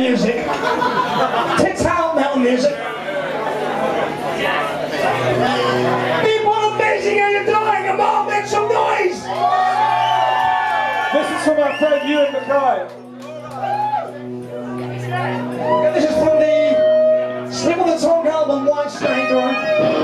music. Tits out metal music. People amazing how you're doing. Come on, make some noise. This is from our friend Ewan Mackay. This is from the Slip of the Tongue album, Whitesnake,